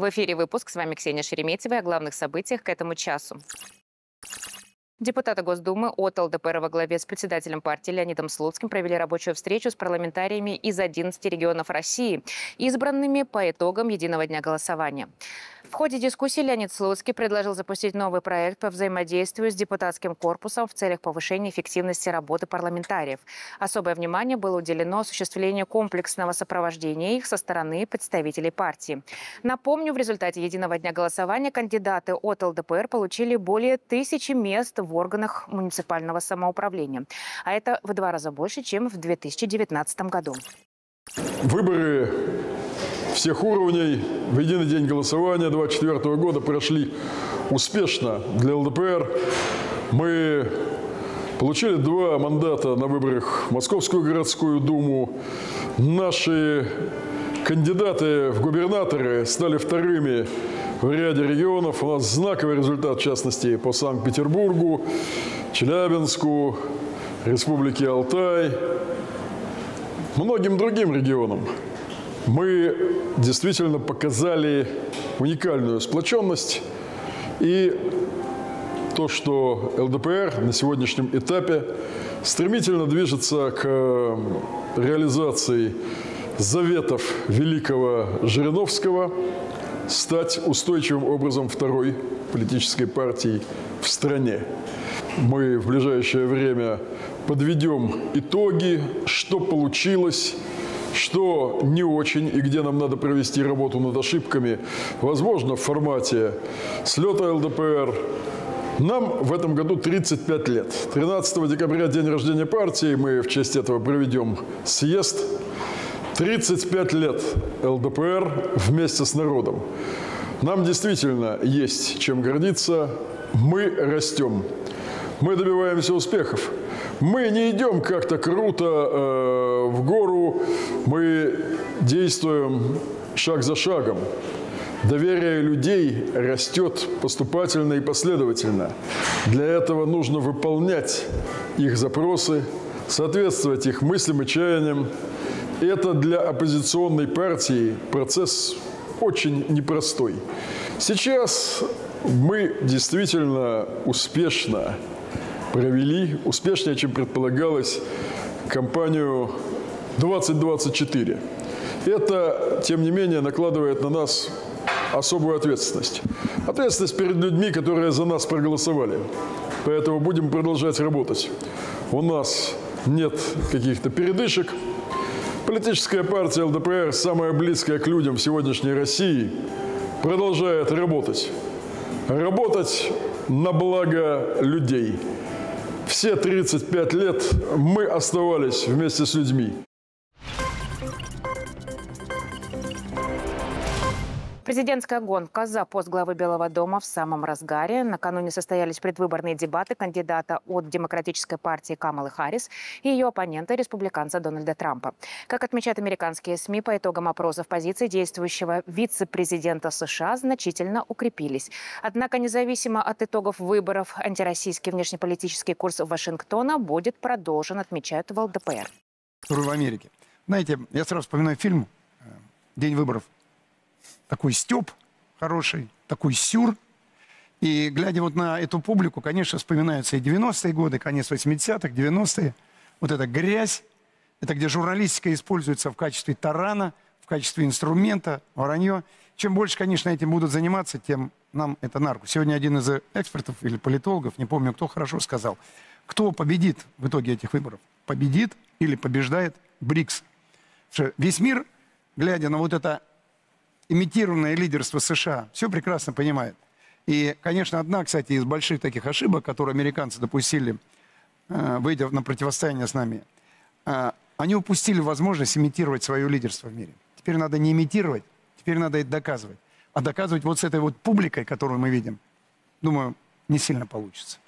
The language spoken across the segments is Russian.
В эфире выпуск. С вами Ксения Шереметьева о главных событиях к этому часу. Депутаты Госдумы от ЛДПР во главе с председателем партии Леонидом Слуцким провели рабочую встречу с парламентариями из 11 регионов России, избранными по итогам единого дня голосования. В ходе дискуссии Леонид Слуцкий предложил запустить новый проект по взаимодействию с депутатским корпусом в целях повышения эффективности работы парламентариев. Особое внимание было уделено осуществлению комплексного сопровождения их со стороны представителей партии. Напомню, в результате единого дня голосования кандидаты от ЛДПР получили более тысячи мест органах муниципального самоуправления. А это в два раза больше, чем в 2019 году. Выборы всех уровней в единый день голосования 2024 года прошли успешно для ЛДПР. Мы получили два мандата на выборах в Московскую городскую думу. Наши кандидаты в губернаторы стали вторыми в ряде регионов. У нас знаковый результат, в частности, по Санкт-Петербургу, Челябинску, Республике Алтай, многим другим регионам мы действительно показали уникальную сплоченность и то, что ЛДПР на сегодняшнем этапе стремительно движется к реализации заветов великого Жириновского стать устойчивым образом второй политической партией в стране. Мы в ближайшее время подведем итоги, что получилось, что не очень и где нам надо провести работу над ошибками, возможно, в формате слета ЛДПР. Нам в этом году 35 лет. 13 декабря, день рождения партии, мы в честь этого проведем съезд. 35 лет ЛДПР вместе с народом. Нам действительно есть чем гордиться. Мы растем. Мы добиваемся успехов. Мы не идем как-то круто э, в гору, мы действуем шаг за шагом. Доверие людей растет поступательно и последовательно. Для этого нужно выполнять их запросы, соответствовать их мыслям и чаяниям. Это для оппозиционной партии процесс очень непростой. Сейчас мы действительно успешно провели успешнее, чем предполагалось, кампанию 2024. Это, тем не менее, накладывает на нас особую ответственность. Ответственность перед людьми, которые за нас проголосовали. Поэтому будем продолжать работать. У нас нет каких-то передышек. Политическая партия ЛДПР, самая близкая к людям в сегодняшней России, продолжает работать. Работать на благо людей – все 35 лет мы оставались вместе с людьми. Президентская гонка за пост главы Белого дома в самом разгаре. Накануне состоялись предвыборные дебаты кандидата от Демократической партии Камалы Харрис и ее оппонента, республиканца Дональда Трампа. Как отмечают американские СМИ, по итогам опросов позиции действующего вице-президента США значительно укрепились. Однако, независимо от итогов выборов, антироссийский внешнеполитический курс Вашингтона будет продолжен, отмечают в ЛДПР. В Америке. Знаете, я сразу вспоминаю фильм э, «День выборов» такой степ хороший, такой сюр. И глядя вот на эту публику, конечно, вспоминаются и 90-е годы, конец 80-х, 90-е. Вот эта грязь, это где журналистика используется в качестве тарана, в качестве инструмента, вранье. Чем больше, конечно, этим будут заниматься, тем нам это нарку. Сегодня один из экспертов или политологов, не помню, кто хорошо сказал, кто победит в итоге этих выборов? Победит или побеждает БРИКС? Весь мир, глядя на вот это имитированное лидерство США все прекрасно понимает. И, конечно, одна, кстати, из больших таких ошибок, которые американцы допустили, э, выйдя на противостояние с нами, э, они упустили возможность имитировать свое лидерство в мире. Теперь надо не имитировать, теперь надо это доказывать. А доказывать вот с этой вот публикой, которую мы видим, думаю, не сильно получится.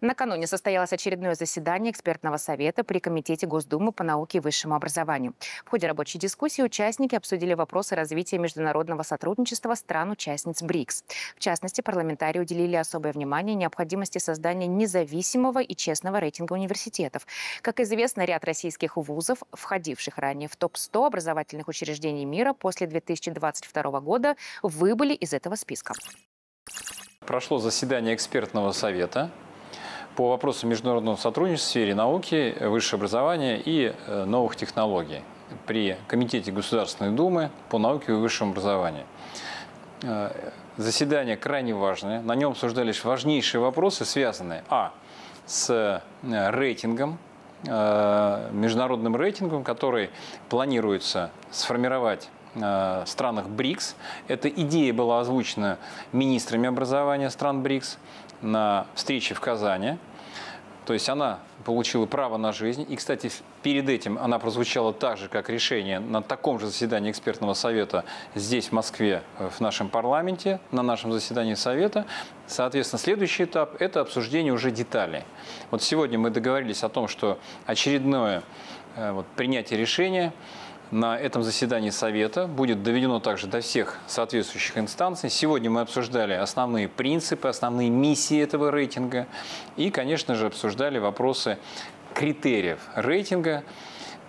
Накануне состоялось очередное заседание экспертного совета при Комитете Госдумы по науке и высшему образованию. В ходе рабочей дискуссии участники обсудили вопросы развития международного сотрудничества стран-участниц БРИКС. В частности, парламентарии уделили особое внимание необходимости создания независимого и честного рейтинга университетов. Как известно, ряд российских вузов, входивших ранее в топ-100 образовательных учреждений мира после 2022 года, выбыли из этого списка. Прошло заседание экспертного совета по вопросам международного сотрудничества в сфере науки, высшего образования и э, новых технологий при Комитете Государственной Думы по науке и высшему образованию. Э, заседание крайне важное. На нем обсуждались важнейшие вопросы, связанные а. с э, рейтингом, международным рейтингом, который планируется сформировать в странах БРИКС. Эта идея была озвучена министрами образования стран БРИКС на встрече в Казани. То есть она получила право на жизнь. И, кстати, перед этим она прозвучала так же, как решение на таком же заседании экспертного совета здесь, в Москве, в нашем парламенте, на нашем заседании совета. Соответственно, следующий этап – это обсуждение уже деталей. Вот сегодня мы договорились о том, что очередное э, вот, принятие решения – на этом заседании Совета будет доведено также до всех соответствующих инстанций. Сегодня мы обсуждали основные принципы, основные миссии этого рейтинга и, конечно же, обсуждали вопросы критериев рейтинга.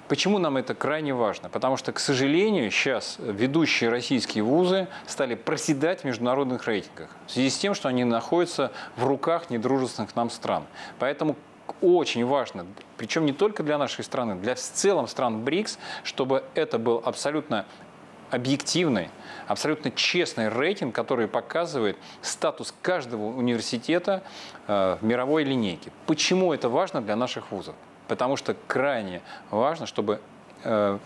Почему нам это крайне важно? Потому что, к сожалению, сейчас ведущие российские вузы стали проседать в международных рейтингах в связи с тем, что они находятся в руках недружественных нам стран. Поэтому очень важно, причем не только для нашей страны, для в целом стран БРИКС, чтобы это был абсолютно объективный, абсолютно честный рейтинг, который показывает статус каждого университета э, в мировой линейке. Почему это важно для наших вузов? Потому что крайне важно, чтобы э,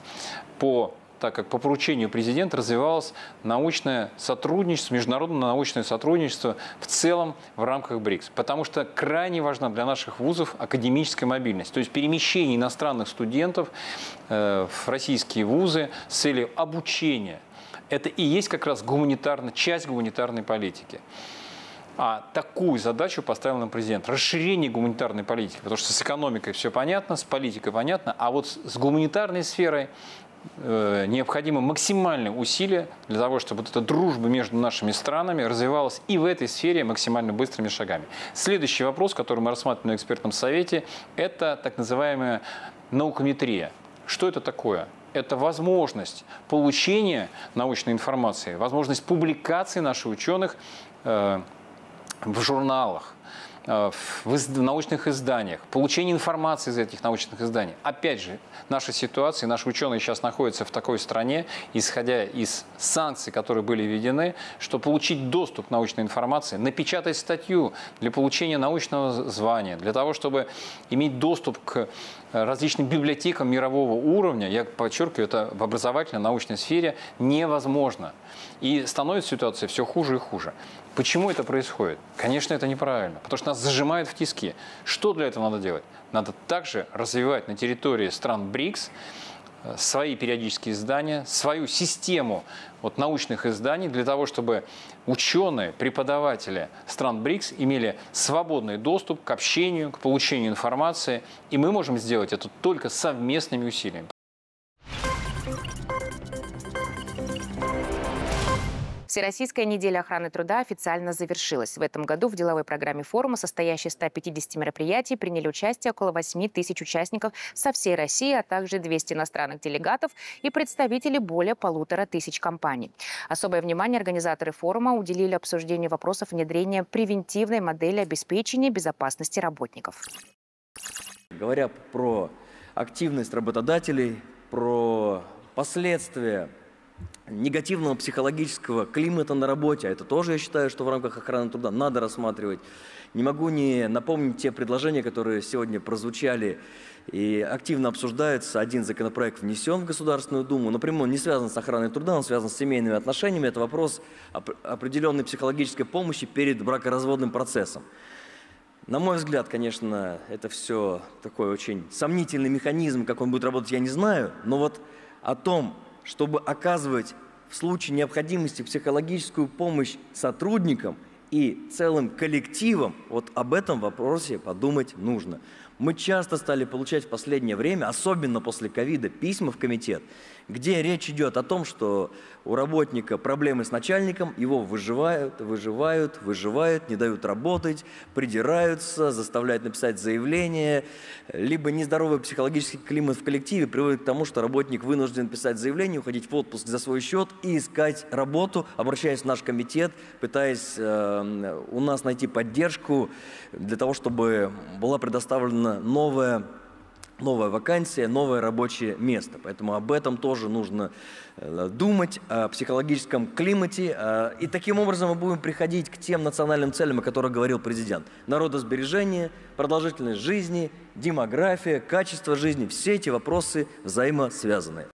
по так как по поручению президента развивалось научное сотрудничество, международное научное сотрудничество в целом в рамках БРИКС. Потому что крайне важна для наших вузов академическая мобильность, то есть перемещение иностранных студентов э, в российские вузы с целью обучения. Это и есть как раз гуманитарная, часть гуманитарной политики. А такую задачу поставил нам президент. Расширение гуманитарной политики. Потому что с экономикой все понятно, с политикой понятно, а вот с гуманитарной сферой Э, необходимы максимальные усилия для того, чтобы вот эта дружба между нашими странами развивалась и в этой сфере максимально быстрыми шагами. Следующий вопрос, который мы рассматриваем на экспертном совете, это так называемая наукометрия. Что это такое? это возможность получения научной информации, возможность публикации наших ученых э, в журналах, в научных изданиях, получение информации из этих научных изданий. Опять же, наша ситуация, наши ученые сейчас находятся в такой стране, исходя из санкций, которые были введены, что получить доступ к научной информации, напечатать статью для получения научного звания, для того, чтобы иметь доступ к различным библиотекам мирового уровня, я подчеркиваю, это в образовательной научной сфере невозможно. И становится ситуация все хуже и хуже. Почему это происходит? Конечно, это неправильно, потому что нас зажимают в тиски. Что для этого надо делать? Надо также развивать на территории стран БРИКС э, свои периодические издания, свою систему вот, научных изданий для того, чтобы ученые, преподаватели стран БРИКС имели свободный доступ к общению, к получению информации. И мы можем сделать это только совместными усилиями. Всероссийская неделя охраны труда официально завершилась. В этом году в деловой программе форума, состоящей из 150 мероприятий, приняли участие около 8 тысяч участников со всей России, а также 200 иностранных делегатов и представители более полутора тысяч компаний. Особое внимание организаторы форума уделили обсуждению вопросов внедрения превентивной модели обеспечения безопасности работников. Говоря про активность работодателей, про последствия негативного психологического климата на работе, а это тоже, я считаю, что в рамках охраны труда надо рассматривать. Не могу не напомнить те предложения, которые сегодня прозвучали и активно обсуждаются. Один законопроект внесен в Государственную Думу, напрямую он не связан с охраной труда, он связан с семейными отношениями. Это вопрос определенной психологической помощи перед бракоразводным процессом. На мой взгляд, конечно, это все такой очень сомнительный механизм, как он будет работать, я не знаю, но вот о том, чтобы оказывать в случае необходимости психологическую помощь сотрудникам и целым коллективом вот об этом вопросе подумать нужно. Мы часто стали получать в последнее время, особенно после ковида, письма в комитет, где речь идет о том, что у работника проблемы с начальником, его выживают, выживают, выживают, не дают работать, придираются, заставляют написать заявление, либо нездоровый психологический климат в коллективе приводит к тому, что работник вынужден писать заявление, уходить в отпуск за свой счет и искать работу, обращаясь в наш комитет, пытаясь э, у нас найти поддержку для того, чтобы была предоставлена новая новая вакансия, новое рабочее место. Поэтому об этом тоже нужно э, думать, о психологическом климате. Э, и таким образом мы будем приходить к тем национальным целям, о которых говорил президент. Народосбережение, продолжительность жизни, демография, качество жизни. Все эти вопросы взаимосвязаны.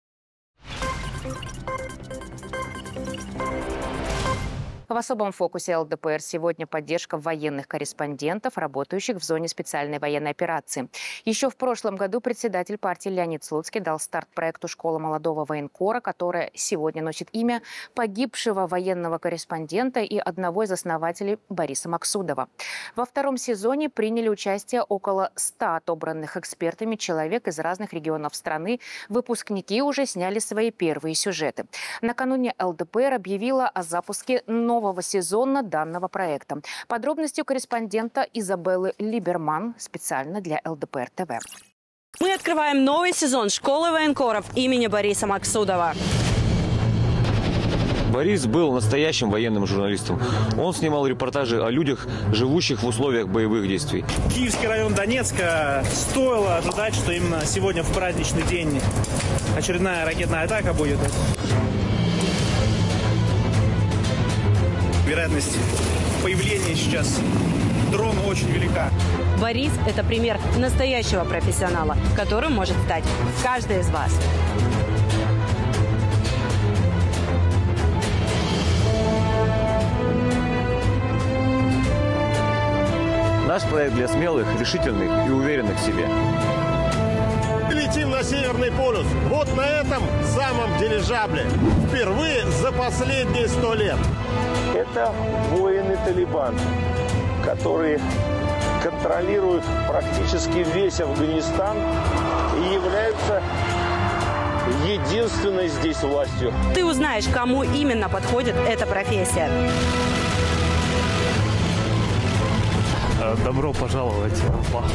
В особом фокусе ЛДПР сегодня поддержка военных корреспондентов, работающих в зоне специальной военной операции. Еще в прошлом году председатель партии Леонид Слуцкий дал старт проекту «Школа молодого военкора», которая сегодня носит имя погибшего военного корреспондента и одного из основателей Бориса Максудова. Во втором сезоне приняли участие около 100 отобранных экспертами человек из разных регионов страны. Выпускники уже сняли свои первые сюжеты. Накануне ЛДПР объявила о запуске нового нового сезона данного проекта. Подробности у корреспондента Изабеллы Либерман специально для ЛДПР ТВ. Мы открываем новый сезон школы военкоров имени Бориса Максудова. Борис был настоящим военным журналистом. Он снимал репортажи о людях, живущих в условиях боевых действий. Киевский район Донецка стоило ожидать, что именно сегодня в праздничный день очередная ракетная атака будет вероятность появления сейчас дрона очень велика. Борис – это пример настоящего профессионала, которым может стать каждый из вас. Наш проект для смелых, решительных и уверенных в себе летим на Северный полюс. Вот на этом самом дирижабле. Впервые за последние сто лет. Это воины Талибан, которые контролируют практически весь Афганистан и являются единственной здесь властью. Ты узнаешь, кому именно подходит эта профессия. Добро пожаловать в Бахмут.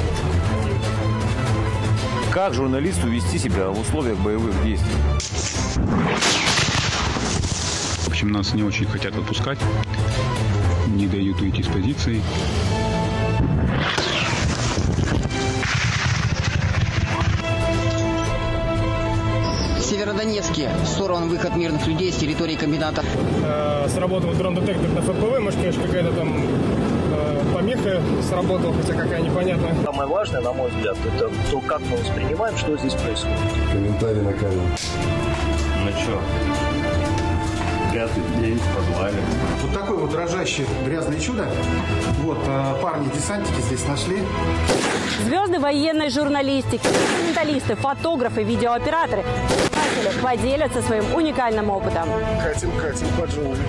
Как журналисту вести себя в условиях боевых действий? Общем, нас не очень хотят отпускать, не дают уйти с позиции. Северодонецке сорван выход мирных людей с территории комбината. Э, сработал дрон-детектор на ФПВ, может, конечно, какая-то там помеха сработала, хотя какая непонятная. Самое важное, на мой взгляд, это то, как мы воспринимаем, что здесь происходит. Комментарий на камеру. Ну что, пятый день в подвале. Вот такое вот дрожащее грязное чудо. Вот, а, парни-десантики здесь нашли. Звезды военной журналистики, документалисты, фотографы, видеооператоры поделятся своим уникальным опытом. Катим, катим по джунглям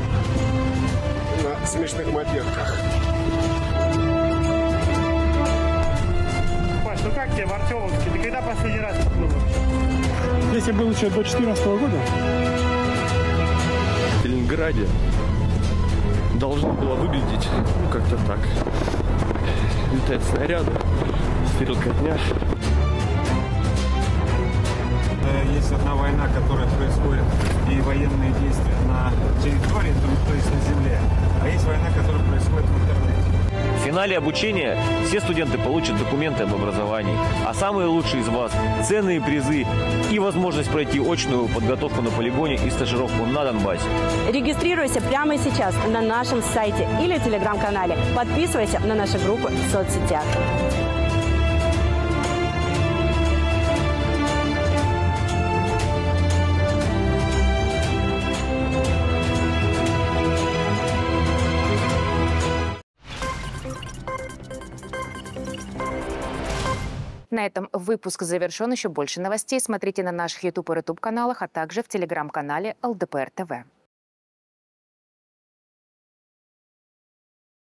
на смешных мопедках. Ну как тебе в Артемовске? Ты когда последний раз был Здесь я был еще до 2014 года. В Ленинграде должно было выглядеть ну, как-то так. Летают снаряды, стрелка дня. Есть одна война, которая происходит, и военные действия на территории, то есть на земле, а есть война, которая происходит в интернете. В финале обучения все студенты получат документы об образовании, а самые лучшие из вас – ценные призы и возможность пройти очную подготовку на полигоне и стажировку на Донбассе. Регистрируйся прямо сейчас на нашем сайте или телеграм-канале. Подписывайся на наши группы в соцсетях. На этом выпуск завершен. Еще больше новостей смотрите на наших YouTube и YouTube каналах, а также в телеграм-канале ЛДПР ТВ.